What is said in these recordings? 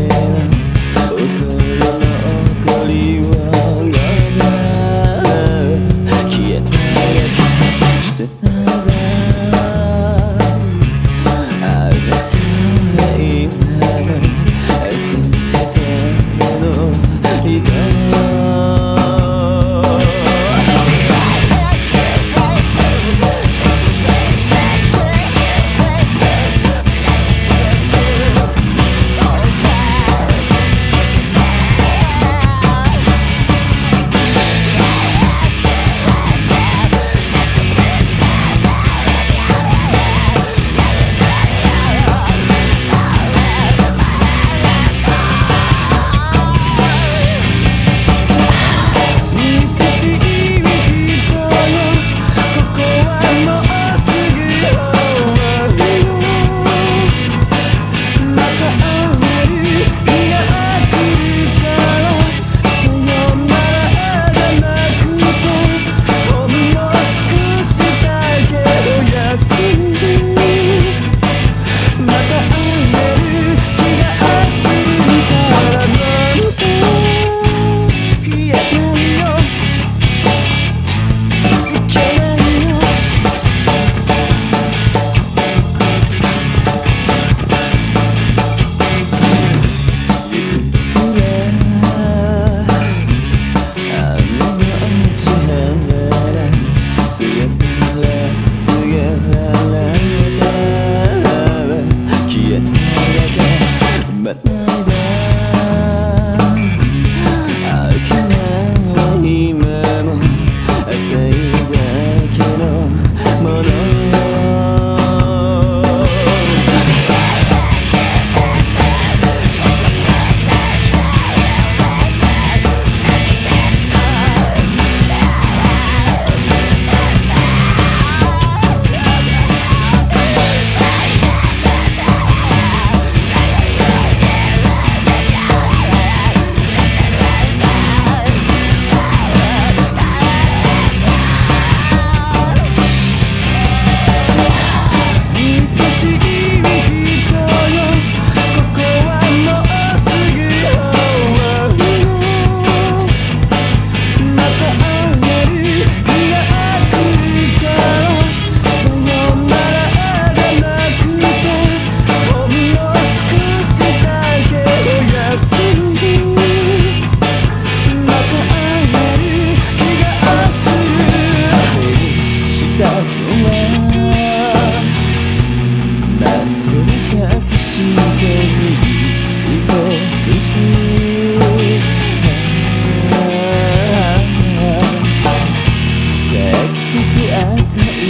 Open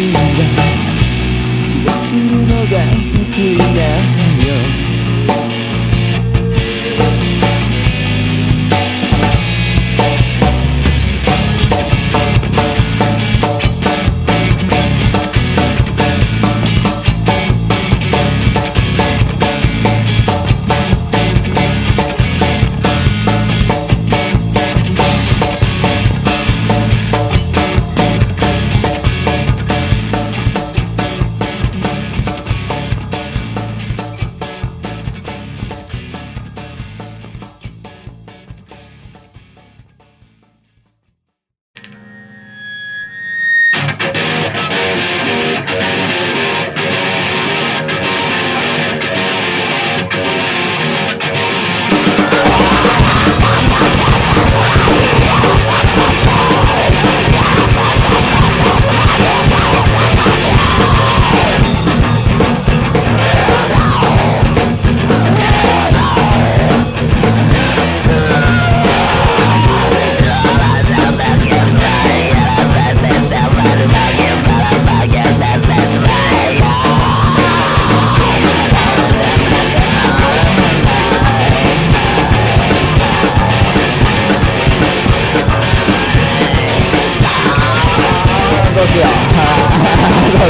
ながら散らすのが得意なのよ。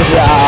pleasure